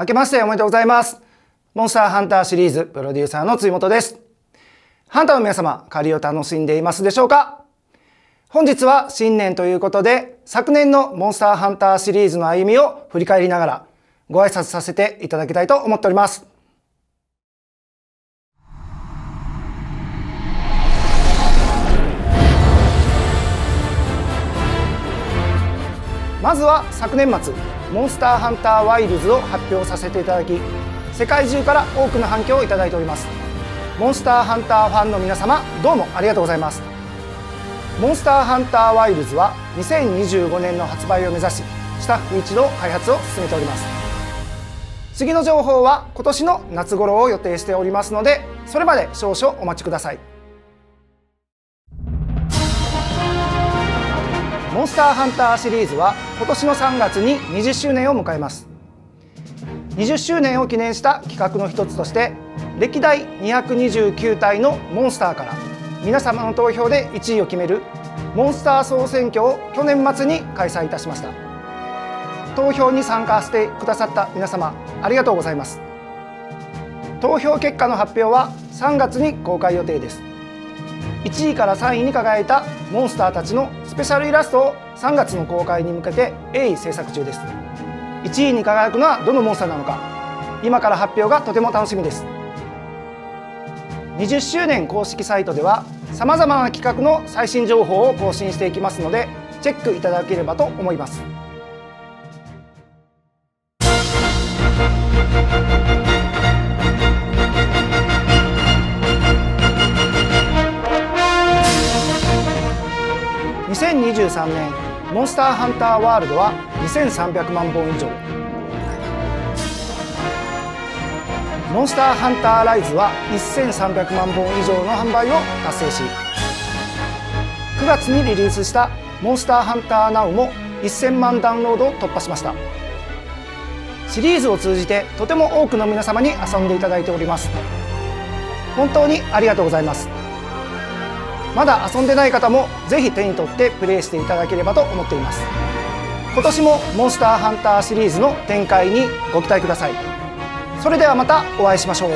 明けましておめでとうございます。モンスターハンターシリーズプロデューサーの辻本です。ハンターの皆様、狩りを楽しんでいますでしょうか？本日は新年ということで、昨年のモンスターハンターシリーズの歩みを振り返りながら、ご挨拶させていただきたいと思っております。まずは昨年末モンスターハンターワイルズを発表させていただき世界中から多くの反響をいただいております。モンスターハンターファンの皆様どうもありがとうございます。モンスターハンターワイルズは2025年の発売を目指しスタッフ一同開発を進めております。次の情報は今年の夏頃を予定しておりますのでそれまで少々お待ちください。モンスターハンターシリーズは今年の3月に20周年を迎えます。20周年を記念した企画の一つとして歴代229体のモンスターから皆様の投票で1位を決めるモンスター総選挙を去年末に開催いたしました。投票に参加してくださった皆様ありがとうございます。投票結果の発表は3月に公開予定です。1位から3位に輝いたモンスターたちのスペシャルイラストを3月の公開に向けて鋭意制作中です。1位に輝くのはどのモンスターなのか。今から発表がとても楽しみです。20周年公式サイトではさまざまな企画の最新情報を更新していきますのでチェックいただければと思います。2023年モンスターハンターワールドは2300万本以上。モンスターハンターライズは1300万本以上の販売を達成し9月にリリースしたモンスターハンターナウも1000万ダウンロードを突破しました。シリーズを通じてとても多くの皆様に遊んでいただいております。本当にありがとうございます。まだ遊んでない方もぜひ手に取ってプレイしていただければと思っています。今年もモンスターハンターシリーズの展開にご期待ください。それではまたお会いしましょう。